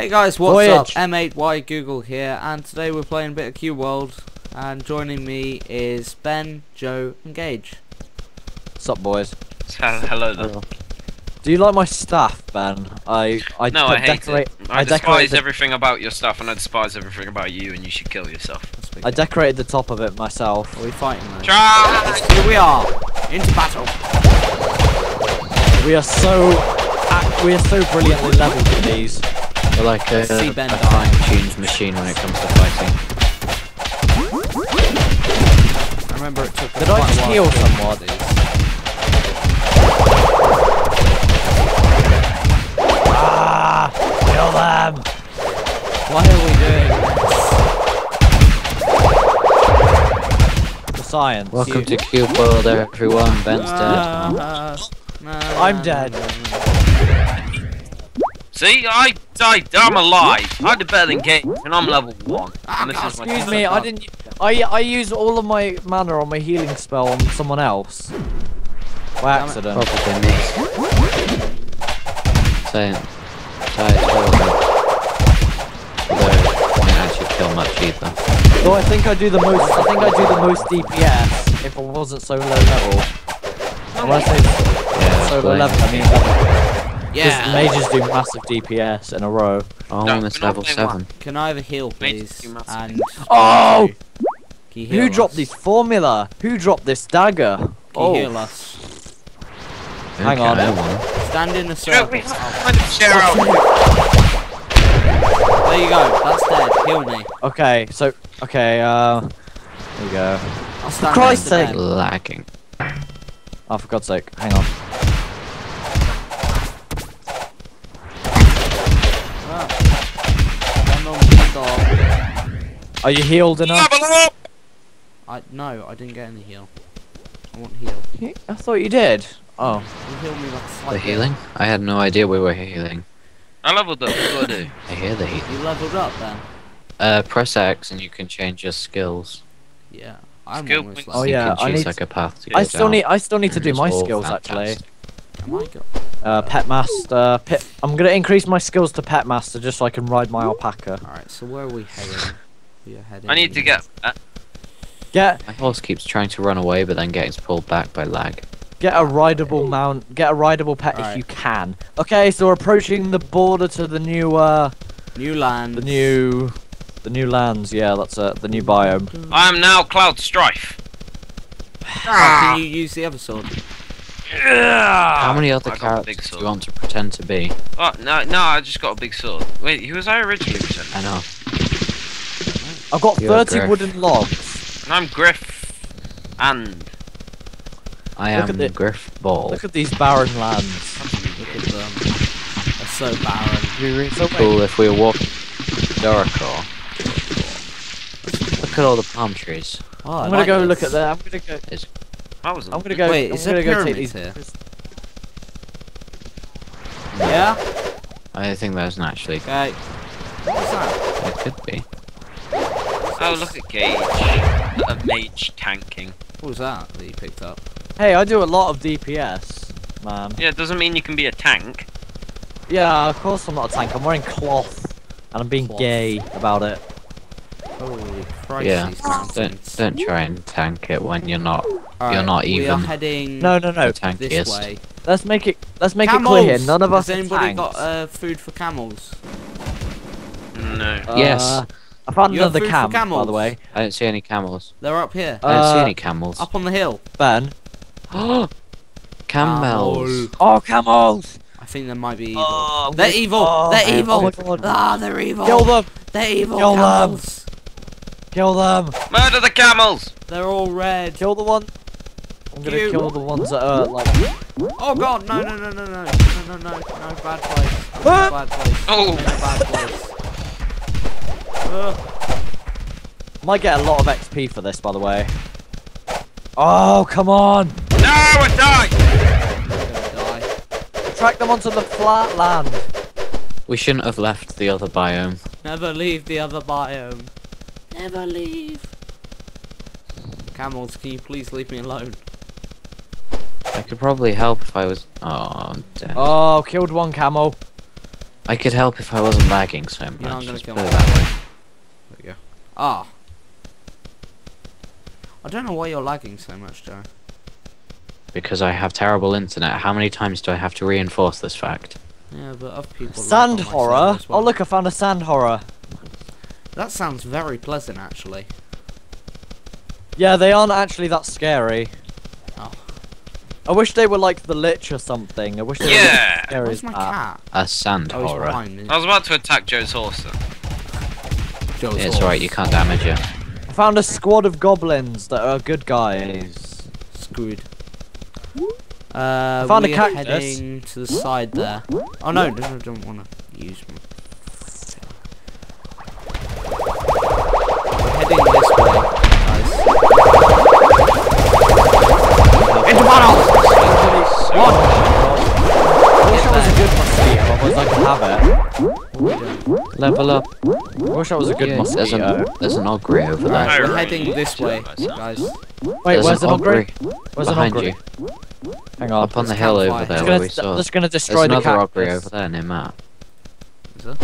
Hey guys, what's Voyage. up? M8Y Google here, and today we're playing a bit of Cube World, and joining me is Ben, Joe, and Gage. What's up, boys? Hello there. Do you like my staff, Ben? I I No, I hate decorate. it. I, I despise decorated everything about your stuff, and I despise everything about you, and you should kill yourself. I decorated the top of it myself. Are we fighting though? Try! Here we are, into battle. We are so we are so brilliantly leveled with these. We're like a, See a fine-tuned machine when it comes to fighting. I remember it took us Did I quite a just heal to do. Ah! Kill them! Why are we doing The science. Welcome to Cube World, everyone. Ben's dead. Uh, I'm dead. See, I died. I'm alive. I did better than Kate, and I'm level one. And this is my Excuse me, I didn't. I I used all of my mana on my healing spell on someone else. By accident. Probably me. Saying, tired horrible. Oh, Although, I didn't actually kill much either. Though I think I do the most. I think I do the most DPS if I wasn't so low level. When I say Yeah, so low level, I mean because Yeah. mages do massive DPS in a row. Oh, No, almost we're level playing 7. Can I have a heal, please? And Oh! Can Who us? dropped this formula? Who dropped this dagger? Can Oh, you heal us? Hang Okay, on. I. Stand in the Yeah, circle. we Oh, to kind of share out. there you go. That's dead. Heal me. okay. So okay. Uh, there you go. I'll stand Christ's sake. Ben. Lagging. Oh, for God's sake, hang on. Are you healed enough? Level up! I no, I didn't get any heal. I want heal. I thought you did. Oh, You heal me like a slight The healing? I had no idea we were healing. I leveled up. What do I do? I hear the heal. You leveled up then. Uh, press X and you can change your skills. Yeah. I'm Skill almost points. Oh, you yeah, can I need- like a path to I still down. need. I still need to do my skills actually. fantastic. up. Oh my god. Uh, pet master. Pet. I'm gonna increase my skills to pet master just so I can ride my alpaca. Alright, so where are we heading? We are heading. I need to get. Uh, Get My horse keeps trying to run away, but then gets pulled back by lag. get a rideable mount. Get a rideable pet if Alright. you can. Okay, so we're approaching the border to the new. uh new land. The new. The new lands. Yeah, that's it. The new biome. I am now Cloud Strife. Oh, can you use the other sword? How many other I got a big characters do you want to pretend to be? Oh no, no! I just got a big sword. Wait, who was I originally? Present? I know. I've got You're 30 Griff. wooden logs. And I'm Griff. And I Look am at the- Griff Ball. Look at these barren lands. Look at them. They're so barren. So wait, cool if we were walking Doricor. Look at all the palm trees. Oh, I I'm gonna like go this. look at that. I'm gonna go. I was. I'm gonna go. Wait, I'm is there gonna go take pyramids these. here? Yeah? I think there's naturally. Okay. What's that? It could be. Oh, look at Gage. A mage tanking. What was that that you picked up? Hey, I do a lot of DPS, man. Yeah, it doesn't mean you can be a tank. Yeah, of course I'm not a tank. I'm wearing cloth, and I'm being Cloth. gay about it. Holy Christ, Yeah. Don't don't try and tank it when you're not you're not even. We are even heading No, no, no. the this way. Let's make it. Let's make camels! it clear here. None of us Has anybody tanks. got uh, food for camels? No. Yes. I found You have another food for camp, by the way. I don't see any camels. They're up here. I don't see Uh, any camels. up on the hill. Ben. camels. Oh, camels! I think there might be evil. Oh, they're evil! oh, they're evil! Oh my god. Ah, they're evil! Kill them! They're evil Kill them. camels! Kill them! Murder the camels! They're all red. Kill the one. I'm gonna You- kill the ones that are like. Oh god, no, no, no, no, no, no, no, no, no, no, bad place. I'm in a Ah! bad place. Oh. I'm in a bad place. Ugh. Might get a lot of XP for this, by the way. Oh, come on! No, I died! I'm gonna die. Track them onto the flat land. We shouldn't have left the other biome. Never leave the other biome. Never leave. Camels, can you please leave me alone? I could probably help if I was. Oh, I'm dead. Oh, killed one camel. I could help if I wasn't lagging so much. You know I'm gonna let's kill put my it that way. There we go. Ah. I don't know why you're lagging so much, Joe. Because I have terrible internet. How many times do I have to reinforce this fact? Yeah, but other people. lag Sand on horror. well. Oh look, I found a sand horror. That sounds very pleasant, actually. Yeah, they aren't actually that scary. Oh. I wish they were like the Lich or something. I wish they Yeah. were scary Where's as my cat? A sand Oh, horror. I was about to attack Joe's horse. Then. Joe's Yeah, it's horse. alright, you can't damage it. I found a squad of goblins that are good guys. Screwed. Uh, found a we're cactus. heading to the side there. Oh no, no, I don't want to use mosquito, otherwise I could have it. What are we doing? Level up. I wish I was a good Yeah, there's an there's an ogre over there. Alright, we're Alright. heading this way, guys. Wait, there's where's an an ogre? ogre Where's an behind ogre? you. Hang on. Up on the hill campfire. over there Just where gonna, we saw. just gonna There's destroy the another ogre over there near Matt. Is there?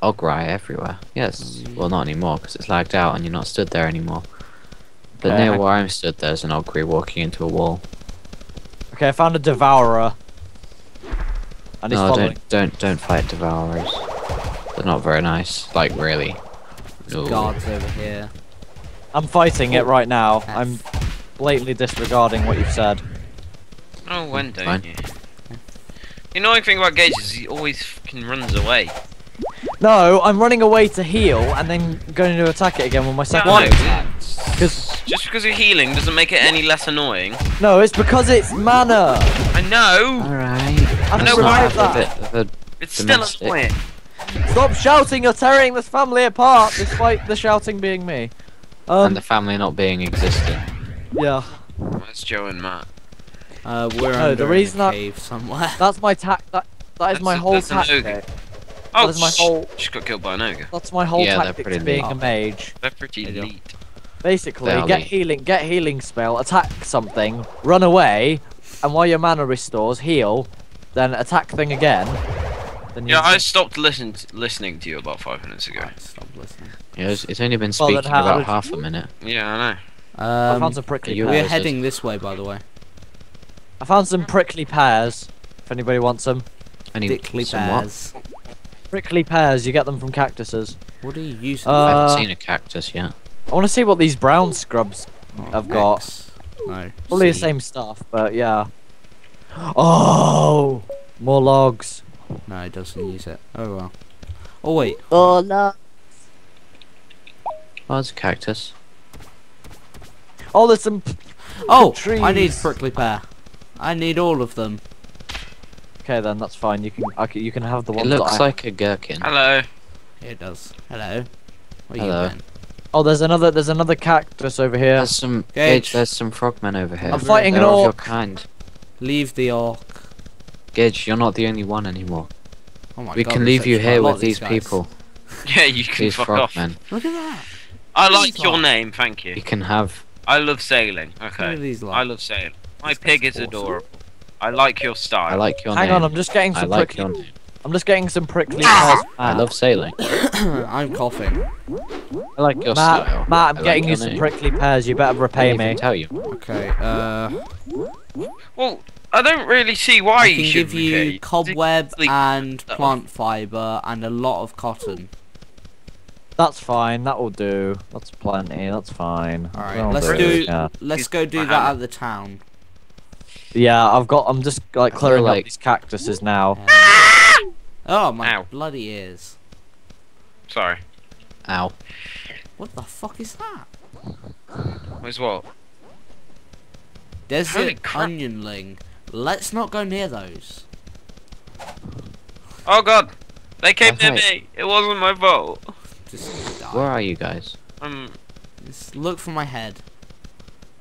Ogre everywhere. Yes. Mm. Well, not anymore because it's lagged out and you're not stood there anymore. But Okay, near I- where I'm stood, there's an ogre walking into a wall. Okay, I found a devourer. And he's no, following. don't don't don't fight devourers. They're not very nice. Like really. There's No. guards over here. I'm fighting it oh. right now. F. I'm blatantly disregarding what you've said. Oh, mm, when don't Fine. you? The annoying thing about Gage is he always fucking runs away. No, I'm running away to heal and then going to attack it again with my second No, attack. no, 'Cause- just because you're healing doesn't make it any less annoying. No, it's because it's mana. I know. I Alright. know survived why- a that. bit of a It's still Domestic. annoying. Stop shouting! You're tearing this family apart, despite the shouting being me. Um, and the family not being existent. yeah, That's Joe and Matt. Uh, we're No, under the in reason a I- cave somewhere. that's my tac. That that is That's my a- whole that's an ogre. tactic. Oh, That is my whole- Just got killed by an ogre. That's my whole Yeah, tactic pretty to being neat. a mage. They're pretty There you go. elite. Basically, They are get neat. healing, get healing spell, attack something, run away, and while your mana restores, heal, then attack thing again. Then Yeah, I stopped listen listening to you about five minutes ago. Right, stop listening. Yeah, it's, it's only been Well, speaking how about half a minute. Yeah, I know. I Um, found some prickly you- we're pears. Pears. heading this way, by the way. I found some prickly pears. If anybody wants them, Any Dickly somewhat. pears. prickly pears, you get them from cactuses. What are you using? Uh, I haven't Uh, seen a cactus yet. I want to see what these brown scrubs I've got. X. No. Probably the same stuff, but yeah. Oh, more logs. No, it doesn't use it. Oh well. Oh wait. Oh no. Oh, it's a cactus. Oh, there's some. Oh, I need prickly pear. I need all of them. Okay, then that's fine. You can, I can you can have the one. It looks that like a gherkin. Hello. It does. Hello. Where Hello. you been? Oh, there's another. There's another cactus over here. There's some Gage. Gage. There's some frogmen over here. I'm fighting They're an of your kind. Leave the orc. Gage, you're not the only one anymore. Oh my we god. can leave you here with these guys. people. Yeah, you can These fuck off. frogmen. Look at that. I These like your lot. name, thank You you. can have. I love sailing. Okay. at these. I love sailing. My This pig is awesome. adorable. I like your style. I like your Hang name. on, I'm just getting I some like prickly. your name. I'm just getting some prickly pears. I love sailing. I'm coughing. I like your Matt, style. Matt, I'm I like getting you some name. prickly pears. You better repay didn't me. tell you. Okay. Uh, Well, I don't really see why I you can should give you repay. cobweb Like, and stuff. plant fiber and a lot of cotton. That's fine. That will do. That's plenty. That's fine. All right, That'll let's do. do. Yeah. Let's go do that hammer. at the town. Yeah, I've got. I'm just like I clearing like- up these cactuses now. Um, oh my Ow. bloody ears! Sorry. Ow. What the fuck is that? Where's what? Holy Desert crap. onionling. Let's not go near those. Oh god! They came near Okay. me! It wasn't my fault. Just die. Where are you guys? Um, Just look for my head.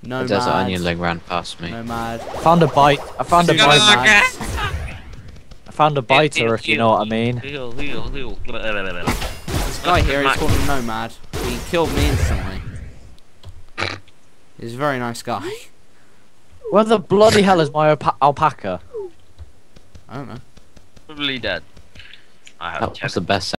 No The desert mad. onionling ran past me. Nomad. I found a bite. I found a He's Nomad. gonna bite. look I found a biter, if you know what I mean. This guy here is called a Nomad. He killed me instantly. He's a very nice guy. Where the bloody hell is my alpa- alpaca? I don't know. Probably dead. I have That ten. was the best